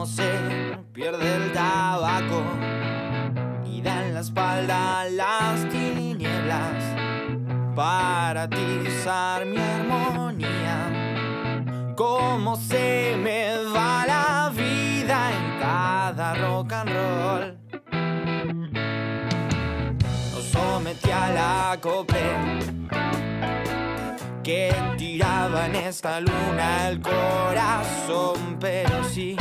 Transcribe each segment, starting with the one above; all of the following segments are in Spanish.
cómo se pierde el tabaco y dan la espalda a las tinieblas para atizar mi armonía. Cómo se me va la vida en cada rock and roll. Nos sometí a la acople que tiraba en esta luna el corazón, pero sí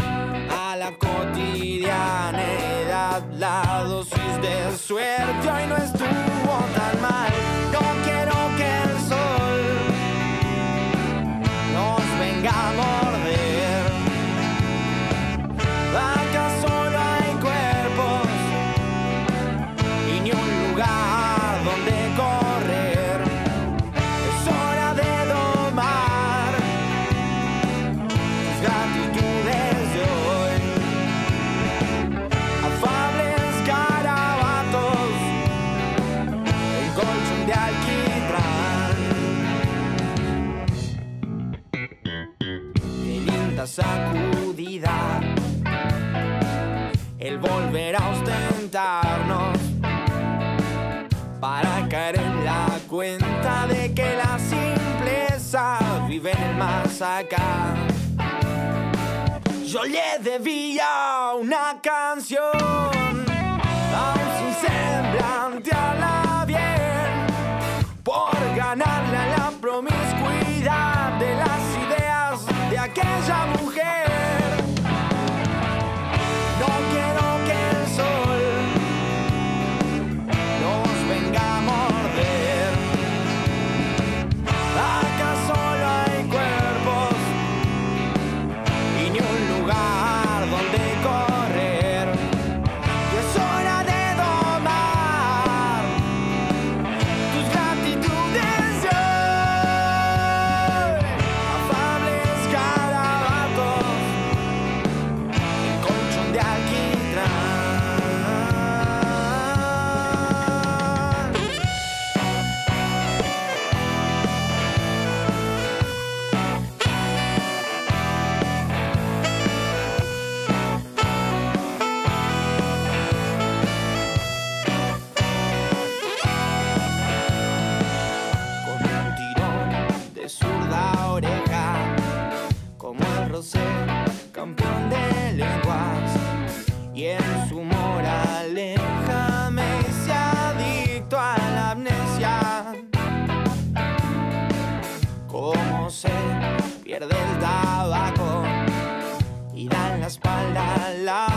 la cotidianidad, la dosis de suerte hoy no estuvo tan mal. No quiero que el sol nos venga a morder. Acá solo hay cuerpos y ni un lugar donde sacudida, el volver a ostentarnos para caer en la cuenta de que la simpleza vive en el más acá. Yo le debía una canción, aún sin semblantearla bien, por ganarle a la promiscuidad de las ideas de aquella mujer. Como campeón de lenguas, y en su moraleja me hice adicto a la amnesia. Cómo se pierde el tabaco y dan la espalda a las